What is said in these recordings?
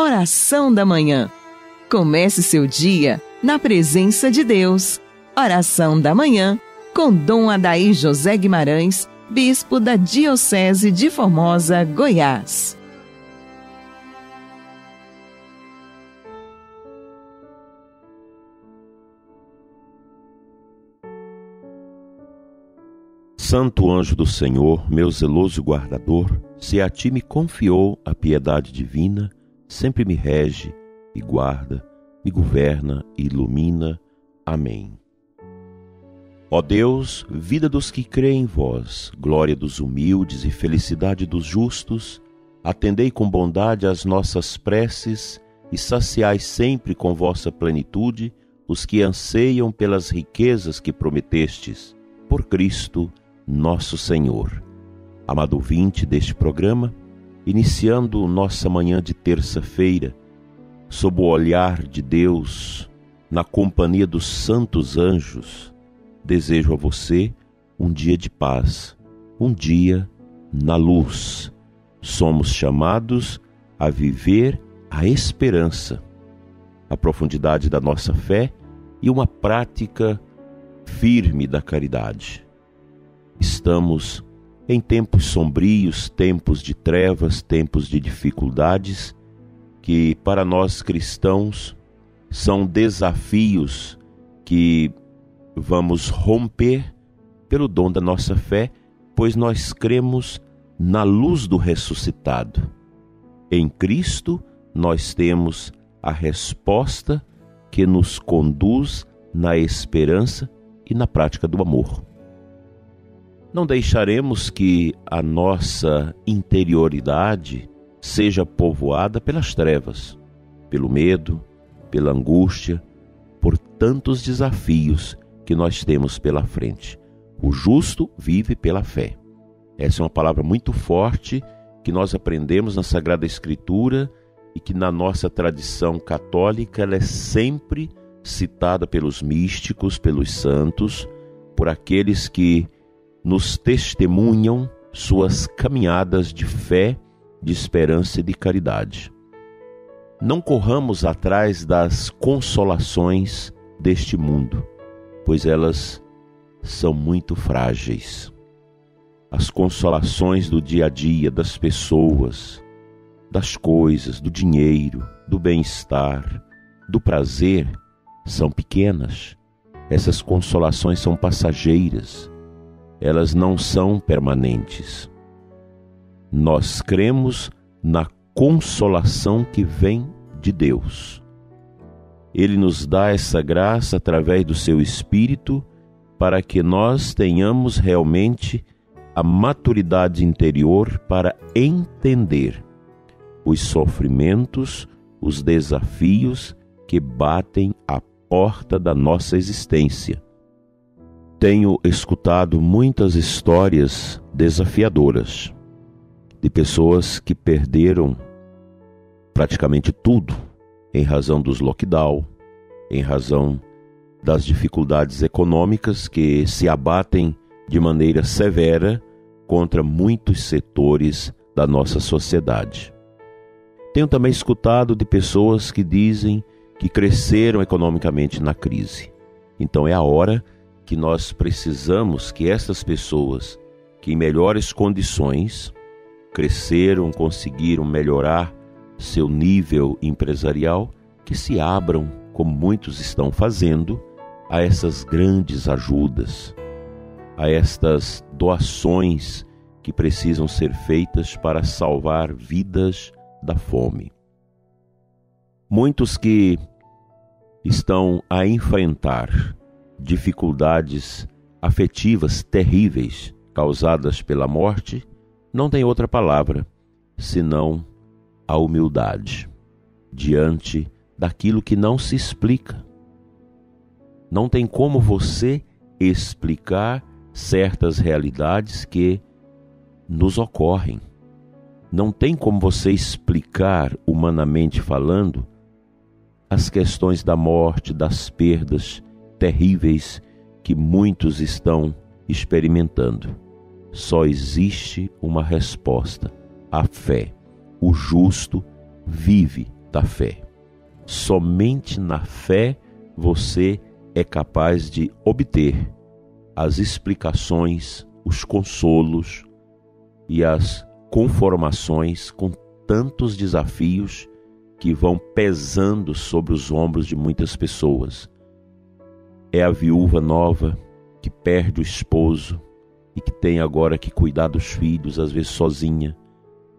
Oração da Manhã. Comece seu dia na presença de Deus. Oração da Manhã com Dom Adaí José Guimarães, Bispo da Diocese de Formosa, Goiás. Santo anjo do Senhor, meu zeloso guardador, se a ti me confiou a piedade divina, sempre me rege e guarda, me governa e ilumina. Amém. Ó Deus, vida dos que creem em vós, glória dos humildes e felicidade dos justos, atendei com bondade as nossas preces e saciai sempre com vossa plenitude os que anseiam pelas riquezas que prometestes. Por Cristo, nosso Senhor. Amado ouvinte deste programa, iniciando nossa manhã de terça-feira, sob o olhar de Deus, na companhia dos santos anjos, desejo a você um dia de paz, um dia na luz. Somos chamados a viver a esperança, a profundidade da nossa fé e uma prática firme da caridade. Estamos em tempos sombrios, tempos de trevas, tempos de dificuldades, que para nós cristãos são desafios que vamos romper pelo dom da nossa fé, pois nós cremos na luz do ressuscitado. Em Cristo nós temos a resposta que nos conduz na esperança e na prática do amor. Não deixaremos que a nossa interioridade seja povoada pelas trevas, pelo medo, pela angústia, por tantos desafios que nós temos pela frente. O justo vive pela fé. Essa é uma palavra muito forte que nós aprendemos na Sagrada Escritura e que na nossa tradição católica ela é sempre citada pelos místicos, pelos santos, por aqueles que nos testemunham suas caminhadas de fé, de esperança e de caridade. Não corramos atrás das consolações deste mundo, pois elas são muito frágeis. As consolações do dia a dia das pessoas, das coisas, do dinheiro, do bem-estar, do prazer, são pequenas. Essas consolações são passageiras elas não são permanentes. Nós cremos na consolação que vem de Deus. Ele nos dá essa graça através do seu Espírito para que nós tenhamos realmente a maturidade interior para entender os sofrimentos, os desafios que batem à porta da nossa existência tenho escutado muitas histórias desafiadoras de pessoas que perderam praticamente tudo em razão dos lockdown, em razão das dificuldades econômicas que se abatem de maneira severa contra muitos setores da nossa sociedade. Tenho também escutado de pessoas que dizem que cresceram economicamente na crise. Então é a hora que nós precisamos que essas pessoas que em melhores condições cresceram, conseguiram melhorar seu nível empresarial, que se abram, como muitos estão fazendo, a essas grandes ajudas, a estas doações que precisam ser feitas para salvar vidas da fome. Muitos que estão a enfrentar dificuldades afetivas terríveis causadas pela morte, não tem outra palavra senão a humildade diante daquilo que não se explica. Não tem como você explicar certas realidades que nos ocorrem. Não tem como você explicar, humanamente falando, as questões da morte, das perdas, terríveis que muitos estão experimentando. Só existe uma resposta: a fé. O justo vive da fé. Somente na fé você é capaz de obter as explicações, os consolos e as conformações com tantos desafios que vão pesando sobre os ombros de muitas pessoas. É a viúva nova que perde o esposo e que tem agora que cuidar dos filhos, às vezes sozinha.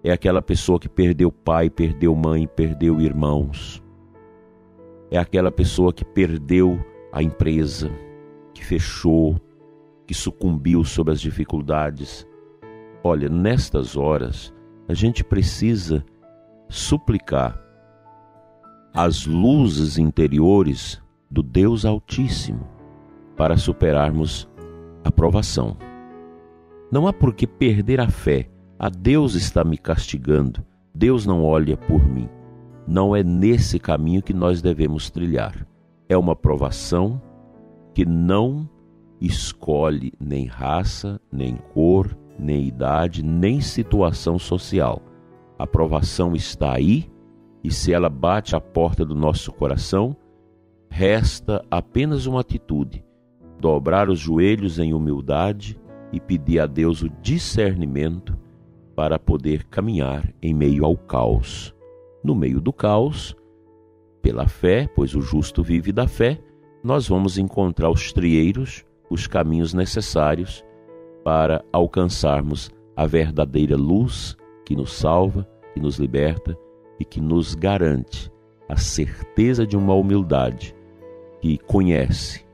É aquela pessoa que perdeu pai, perdeu mãe, perdeu irmãos. É aquela pessoa que perdeu a empresa, que fechou, que sucumbiu sob as dificuldades. Olha, nestas horas, a gente precisa suplicar as luzes interiores do Deus Altíssimo para superarmos a provação. Não há por que perder a fé. A Deus está me castigando. Deus não olha por mim. Não é nesse caminho que nós devemos trilhar. É uma provação que não escolhe nem raça, nem cor, nem idade, nem situação social. A provação está aí e se ela bate à porta do nosso coração, resta apenas uma atitude: dobrar os joelhos em humildade e pedir a Deus o discernimento para poder caminhar em meio ao caos. No meio do caos, pela fé, pois o justo vive da fé, nós vamos encontrar os trieiros, os caminhos necessários para alcançarmos a verdadeira luz que nos salva, que nos liberta e que nos garante a certeza de uma humildade que conhece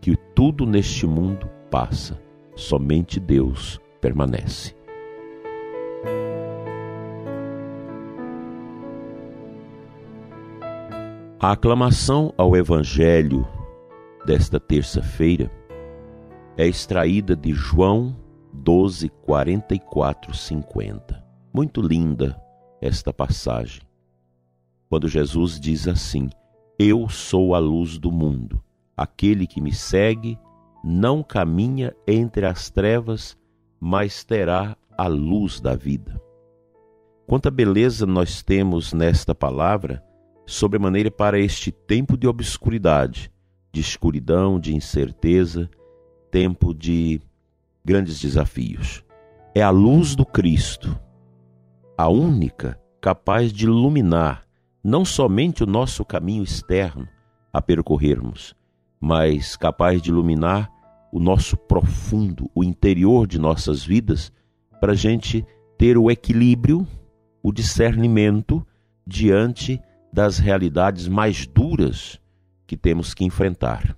que tudo neste mundo passa, somente Deus permanece. A aclamação ao Evangelho desta terça-feira é extraída de João 12, 44, 50. Muito linda esta passagem, quando Jesus diz assim: Eu sou a luz do mundo. Aquele que me segue não caminha entre as trevas, mas terá a luz da vida. Quanta beleza nós temos nesta palavra, sobremaneira para este tempo de obscuridade, de escuridão, de incerteza, tempo de grandes desafios. É a luz do Cristo a única capaz de iluminar não somente o nosso caminho externo a percorrermos, mas capaz de iluminar o nosso profundo, o interior de nossas vidas, para a gente ter o equilíbrio, o discernimento diante das realidades mais duras que temos que enfrentar.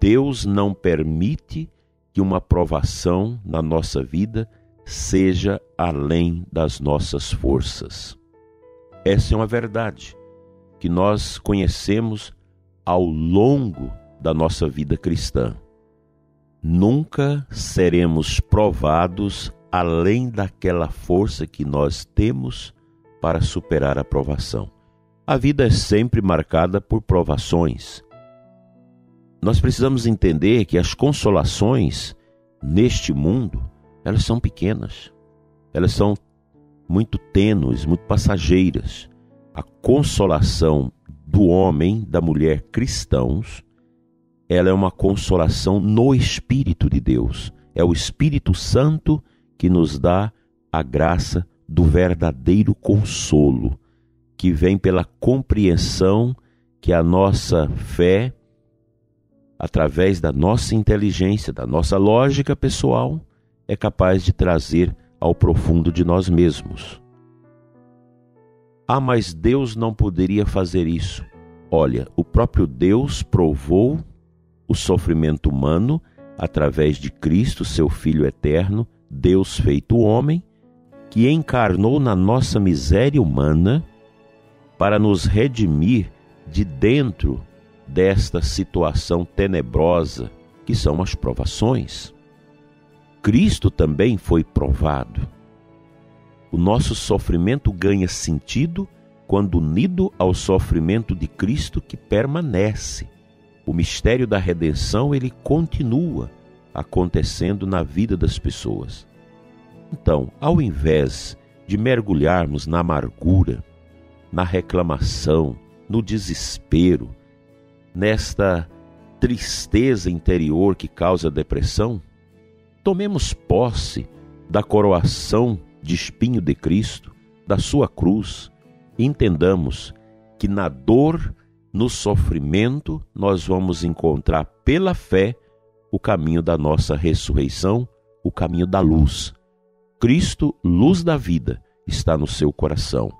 Deus não permite que uma provação na nossa vida seja além das nossas forças. Essa é uma verdade que nós conhecemos ao longo da nossa vida cristã. Nunca seremos provados além daquela força que nós temos para superar a provação. A vida é sempre marcada por provações. Nós precisamos entender que as consolações neste mundo elas são pequenas, elas são muito tênues, muito passageiras. A consolação do homem, da mulher cristãos, ela é uma consolação no Espírito de Deus. É o Espírito Santo que nos dá a graça do verdadeiro consolo, que vem pela compreensão que a nossa fé, através da nossa inteligência, da nossa lógica pessoal, é capaz de trazer ao profundo de nós mesmos. Ah, mas Deus não poderia fazer isso. Olha, o próprio Deus provou o sofrimento humano através de Cristo, seu Filho eterno, Deus feito homem, que encarnou na nossa miséria humana para nos redimir de dentro desta situação tenebrosa que são as provações. Cristo também foi provado. O nosso sofrimento ganha sentido quando unido ao sofrimento de Cristo que permanece. O mistério da redenção ele continua acontecendo na vida das pessoas. Então, ao invés de mergulharmos na amargura, na reclamação, no desespero, nesta tristeza interior que causa depressão, tomemos posse da coroação de espinho de Cristo, da sua cruz, e entendamos que na dor, no sofrimento, nós vamos encontrar pela fé o caminho da nossa ressurreição, o caminho da luz. Cristo, luz da vida, está no seu coração.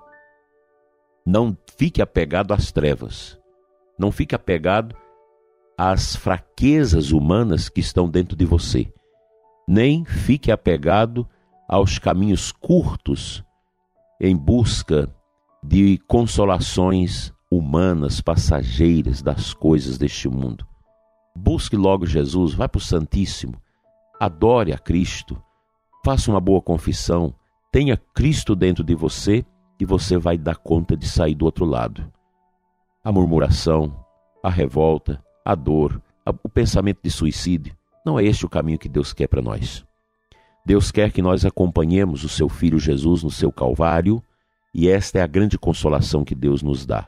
Não fique apegado às trevas. Não fique apegado às fraquezas humanas que estão dentro de você. Nem fique apegado aos caminhos curtos em busca de consolações humanas, passageiras das coisas deste mundo. Busque logo Jesus, vá para o Santíssimo, adore a Cristo, faça uma boa confissão, tenha Cristo dentro de você e você vai dar conta de sair do outro lado. A murmuração, a revolta, a dor, o pensamento de suicídio, não é este o caminho que Deus quer para nós. Deus quer que nós acompanhemos o seu Filho Jesus no seu Calvário, e esta é a grande consolação que Deus nos dá.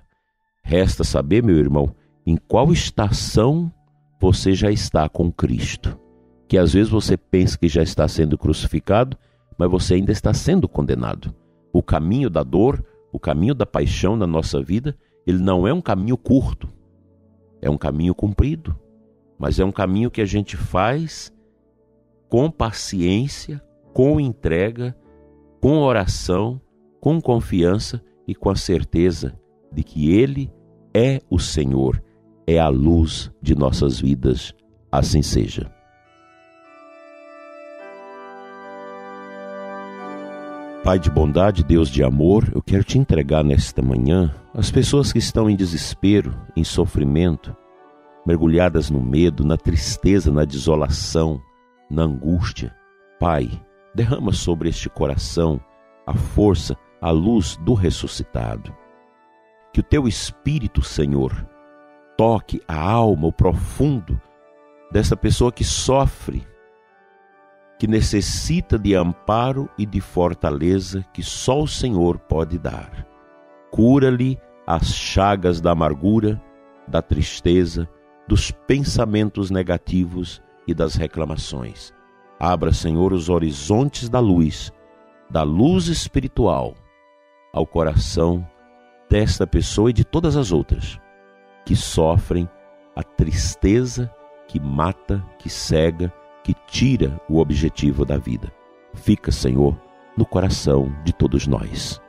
Resta saber, meu irmão, em qual estação você já está com Cristo. Que às vezes você pensa que já está sendo crucificado, mas você ainda está sendo condenado. O caminho da dor, o caminho da paixão na nossa vida, ele não é um caminho curto, é um caminho comprido, mas é um caminho que a gente faz com paciência, com entrega, com oração, com confiança e com a certeza de que Ele é o Senhor, é a luz de nossas vidas. Assim seja. Pai de bondade, Deus de amor, eu quero te entregar nesta manhã as pessoas que estão em desespero, em sofrimento, mergulhadas no medo, na tristeza, na desolação, na angústia. Pai, derrama sobre este coração a força, a luz do ressuscitado. Que o teu Espírito, Senhor, toque a alma, o profundo dessa pessoa que sofre, que necessita de amparo e de fortaleza que só o Senhor pode dar. Cura-lhe as chagas da amargura, da tristeza, dos pensamentos negativos e das reclamações. Abra, Senhor, os horizontes da luz, da luz espiritual, ao coração desta pessoa e de todas as outras que sofrem a tristeza que mata, que cega, que tira o objetivo da vida. Fica, Senhor, no coração de todos nós.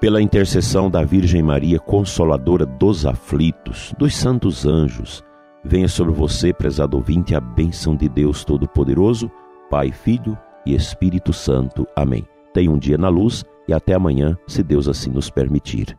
Pela intercessão da Virgem Maria, consoladora dos aflitos, dos santos anjos, venha sobre você, prezado ouvinte, a bênção de Deus Todo-Poderoso Pai, Filho e Espírito Santo. Amém. Tenha um dia na luz e até amanhã, se Deus assim nos permitir.